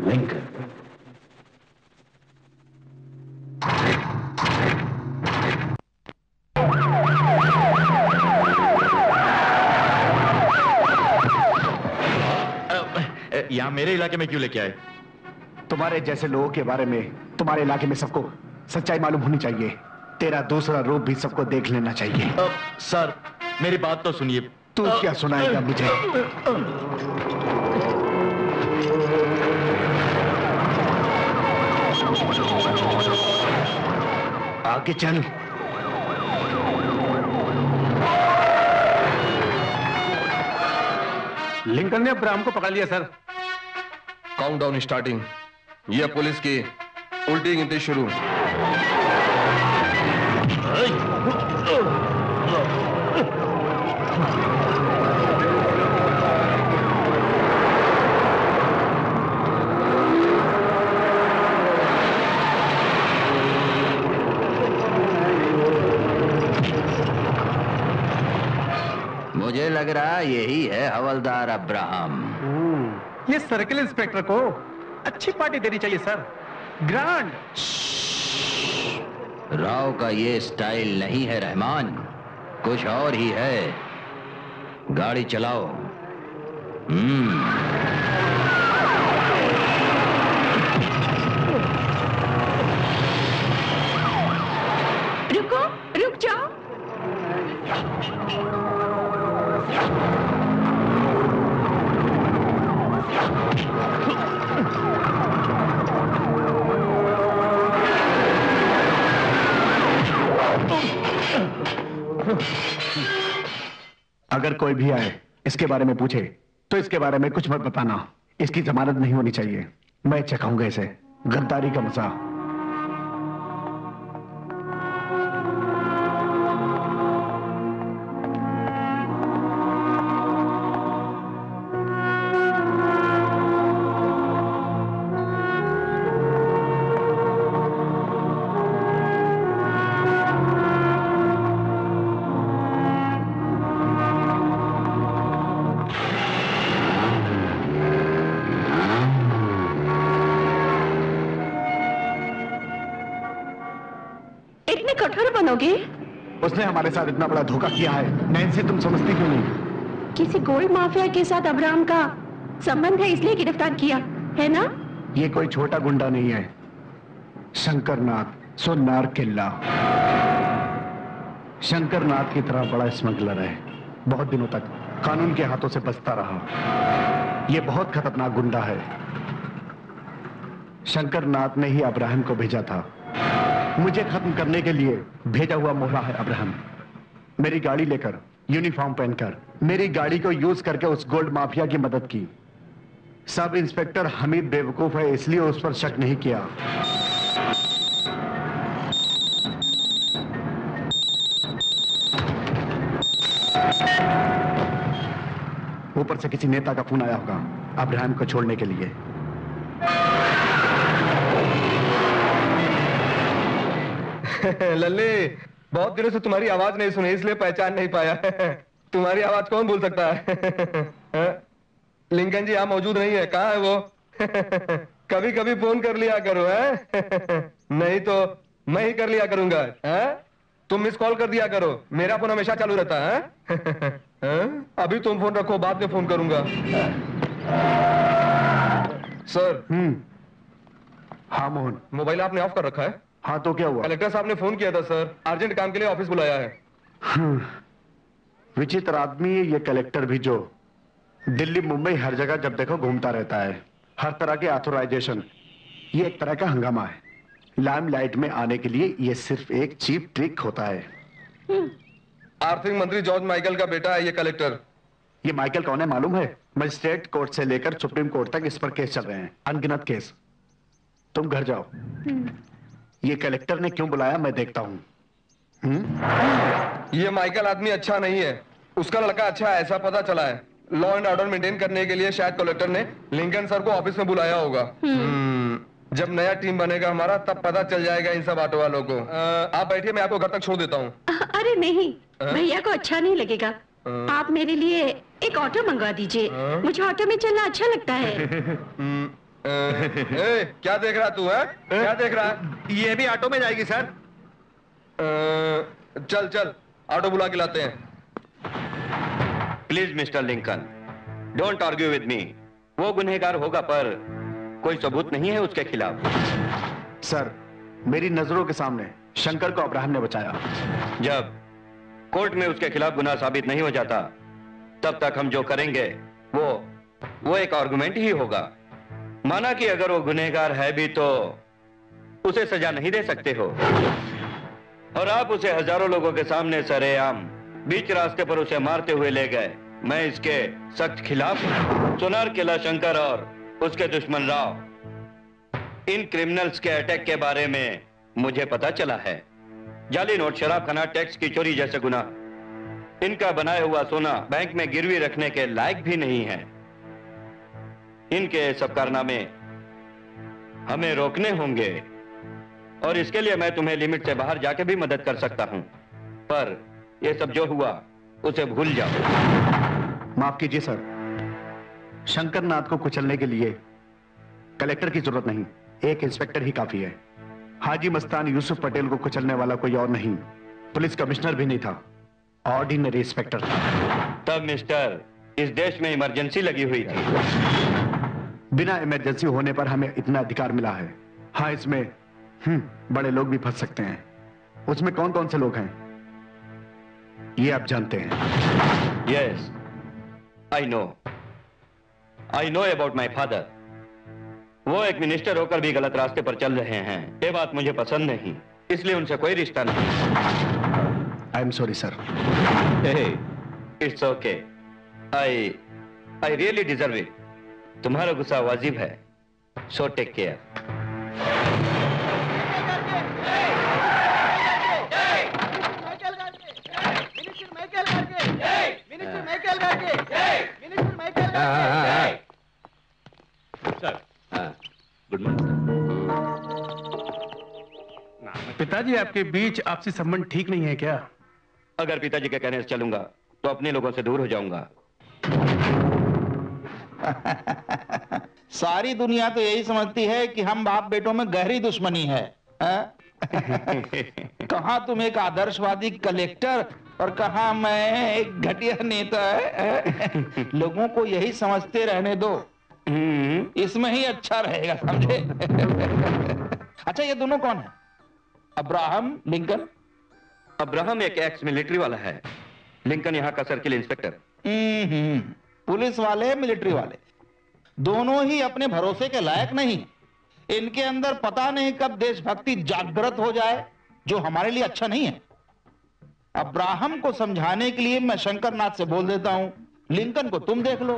Lincoln यहाँ मेरे इलाके में क्यों लेके आए? तुम्हारे जैसे लोगों के बारे में तुम्हारे इलाके में सबको सच्चाई मालूम होनी चाहिए। तेरा दूसरा रूप भी सबको देख लेना चाहिए। अब, सर मेरी बात तो सुनिए। तू क्या सुनाएगा मुझे? आगे चल लिंकन ने अब्राहम को पकड़ लिया सर। काउंटडाउन स्टार्टिंग ये पुलिस की उल्टी गिनती शुरू मुझे लग रहा यही है हवलदार अब्राहम। ये सर्किल इंस्पेक्टर को अच्छी पार्टी देनी चाहिए सर। ग्रांड राव का ये स्टाइल नहीं है रहमान। कुछ और ही है। गाड़ी चलाओ। हम्म अगर कोई भी आए, इसके बारे में पूछे तो इसके बारे में कुछ मत बताना। इसकी जमानत नहीं होनी चाहिए। मैं चखाऊँगा इसे। गद्दारी का मज़ा। कठोर बनोगे? उसने हमारे साथ इतना बड़ा धोखा किया है। नैन्सी तुम समझती क्यों नहीं? किसी गोल्ड माफिया के साथ अब्राहम का संबंध है इसलिए गिरफ़्तार किया है ना? ये कोई छोटा गुंडा नहीं है। शंकरनाथ सोनार किल्ला शंकरनाथ की तरह बड़ा स्मगलर है। बहुत दिनों तक कानून के हाथों से बचता रहा। यह बहुत खतरनाक गुंडा है। शंकरनाथ ने ही अब्राहम को भेजा था। मुझे खत्म करने के लिए भेजा हुआ मोहरा है अब्राहम। मेरी गाड़ी लेकर यूनिफॉर्म पहनकर, मेरी गाड़ी को यूज़ करके उस गोल्ड माफिया की मदद की। सब इंस्पेक्टर हमीद बेवकूफ़ है, इसलिए उस पर शक नहीं किया। ऊपर से किसी नेता का फ़ोन आया होगा, अब्राहम को छोड़ने के लिए। लल्ली बहुत दिनों से तुम्हारी आवाज़ नहीं सुनी इसलिए पहचान नहीं पाया। तुम्हारी आवाज़ कौन भूल सकता है? लिंकन जी यहाँ मौजूद नहीं है। कहाँ है वो? कभी कभी फ़ोन कर लिया करो है? नहीं तो मैं ही कर लिया करूँगा है? तुम मिस कॉल कर दिया करो। मेरा फ़ोन हमेशा चालू रहता है? हैं? अभी तुम फ़ोन रखो बाद में फ़ोन करूँगा। सर। हम्म। हाँ मोहन। मोबाइल आपने ऑफ़ कर रखा है? हाँ तो क्या हुआ? कलेक्टर साहब ने फ़ोन किया था सर। अर्जेंट काम के लिए ऑफ़िस बुलाया है। हम्म, विचित्र आदमी है ये कलेक्टर भी जो। दिल्ली मुंबई हर जगह जब देखो घूमता रहता है। हर तरह के ऑथोराइजेशन ये एक तरह का हंगामा है। लाइमलाइट में आने के लिए ये सिर्फ़ एक चीप ट्रिक होता है। आर्थिक मंत्री जॉर्ज माइकल का बेटा है ये कलेक्टर। ये माइकल कौन है मालूम है? मजिस्ट्रेट कोर्ट से लेकर सुप्रीम कोर्ट तक इस पर केस चल रहे हैं। अनगिनत केस। तुम घर जाओ। ये कलेक्टर ने क्यों बुलाया मैं देखता हूँ। हम्म? ये माइकल आदमी अच्छा नहीं है। उसका लड़का अच्छा है ऐसा पता चला है। लॉ एंड ऑर्डर मेंटेन करने के लिए शायद कलेक्टर ने लिंकन सर को ऑफ़िस में बुलाया होगा। हम्म, जब नया टीम बनेगा हमारा तब पता चल जाएगा इन सब ऑटो वालों को। आप बैठिए मैं आपको घर तक छोड़ देता हूँ। अरे नहीं भैया को अच्छा नहीं लगेगा। आप मेरे लिए एक ऑटो मंगवा दीजिए। मुझे ऑटो में चलना अच्छा लगता है। ए, क्या देख रहा तू है? क्या देख रहा? है ये भी ऑटो में जाएगी सर। अ, चल चल ऑटो बुला के लाते हैं। Please mister Lincoln don't argue with me वो गुनहगार होगा पर कोई सबूत नहीं है उसके खिलाफ। सर मेरी नज़रों के सामने शंकर को अब्राहम ने बचाया। जब कोर्ट में उसके खिलाफ गुनाह साबित नहीं हो जाता तब तक हम जो करेंगे वो वो एक आर्गुमेंट ही होगा। माना कि अगर वो गुनहगार है भी तो उसे सजा नहीं दे सकते हो। और आप उसे हज़ारों लोगों के सामने सरेआम, बीच रास्ते पर उसे मारते हुए ले गए। मैं इसके सख्त खिलाफ। सोनार किला शंकर और उसके दुश्मन राव, इन क्रिमिनल्स के अटैक के बारे में मुझे पता चला है। जाली नोट, शराब खाना टैक्स की चोरी जैसे गुना इनका बनाया हुआ सोना बैंक में गिरवी रखने के लायक भी नहीं है। इनके सब कारनामे हमें रोकने होंगे। और इसके लिए मैं तुम्हें लिमिट से बाहर जाके भी मदद कर सकता हूँ। पर यह सब जो हुआ उसे भूल जाओ। माफ़ कीजिए सर। शंकर नाथ को कुचलने के लिए कलेक्टर की ज़रूरत नहीं। एक इंस्पेक्टर ही काफ़ी है। हाजी मस्तान यूसुफ पटेल को कुचलने वाला कोई और नहीं। पुलिस कमिश्नर भी नहीं था। ऑर्डिनरी इंस्पेक्टर था। तब मिस्टर इस देश में इमरजेंसी लगी हुई थी। बिना इमरजेंसी होने पर हमें इतना अधिकार मिला है। हाँ इसमें हम्म, बड़े लोग भी फंस सकते हैं। उसमें कौन कौन से लोग हैं? ये आप जानते हैं। Yes I know I know about my father वो एक मिनिस्टर होकर भी गलत रास्ते पर चल रहे हैं। ये बात मुझे पसंद नहीं। इसलिए उनसे कोई रिश्ता नहीं। I am sorry sir it's okay I I really deserve it तुम्हारा गुस्सा वाजिब है। So take care good morning पिताजी आपके बीच आपसी संबंध ठीक नहीं है क्या? अगर पिताजी के कहने से चलूँगा तो अपने लोगों से दूर हो जाऊँगा। सारी दुनिया तो यही समझती है कि हम बाप बेटों में गहरी दुश्मनी है हाँ? कहा तुम एक आदर्शवादी कलेक्टर और कहा मैं एक घटिया नेता है लोगों को यही समझते रहने दो। हम्म, इसमें ही अच्छा रहेगा समझे? अच्छा ये दोनों कौन है? Abraham Lincoln? अब्राहम एक एक्स मिलिट्री वाला है। लिंकन यहाँ का सर्किल इंस्पेक्टर हम्म, पुलिस वाले मिलिट्री वाले। दोनों ही अपने भरोसे के लायक नहीं। इनके अंदर पता नहीं कब देशभक्ति जागृत हो जाए जो हमारे लिए अच्छा नहीं है। अब्राहम को समझाने के लिए मैं शंकरनाथ से बोल देता हूँ लिंकन को तुम देख लो।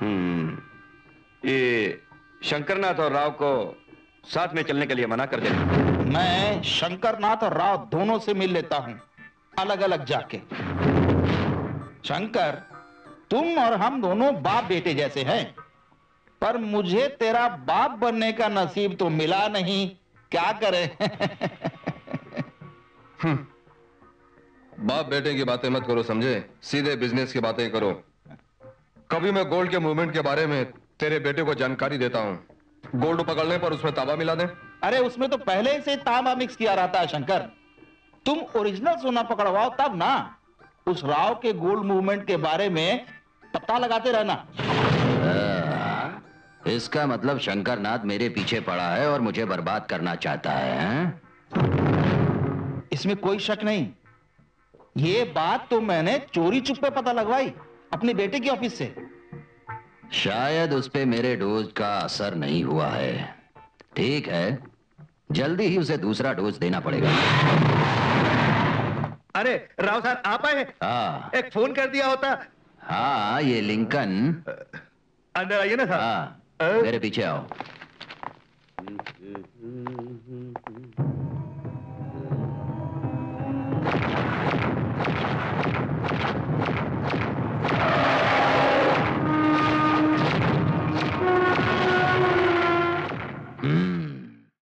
हम्म, ये शंकरनाथ और राव को साथ में चलने के लिए मना कर देना। मैं शंकरनाथ और राव दोनों से मिल लेता हूँ अलग अलग जाके। शंकर तुम और हम दोनों बाप बेटे जैसे हैं। पर मुझे तेरा बाप बनने का नसीब तो मिला नहीं। क्या करें? बाप बेटे की बातें मत करो समझे? सीधे बिज़नेस की बातें करो। कभी मैं गोल्ड के मूवमेंट के बारे में तेरे बेटे को जानकारी देता हूँ। गोल्ड पकड़ने पर उसमें ताबा मिला दे। अरे उसमें तो पहले से तांबा मिक्स किया रहता है शंकर। तुम ओरिजिनल सोना पकड़वाओ तब ना। उस राव के गोल्ड मूवमेंट के बारे में पता लगाते रहना। इसका मतलब शंकरनाथ मेरे पीछे पड़ा है और मुझे बर्बाद करना चाहता है हैं? इसमें कोई शक नहीं। ये बात तो मैंने चोरी चुपे पता लगवाई अपने बेटे की ऑफ़िस से। शायद उस पे मेरे डोज का असर नहीं हुआ है। ठीक है जल्दी ही उसे दूसरा डोज देना पड़ेगा। अरे राव साहब आप आए हाँ। एक फ़ोन कर दिया होता हाँ ये लिंकन। अंदर आइए ना साहब। हाँ मेरे पीछे आओ।